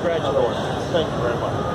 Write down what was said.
Congratulations. Thank you very much.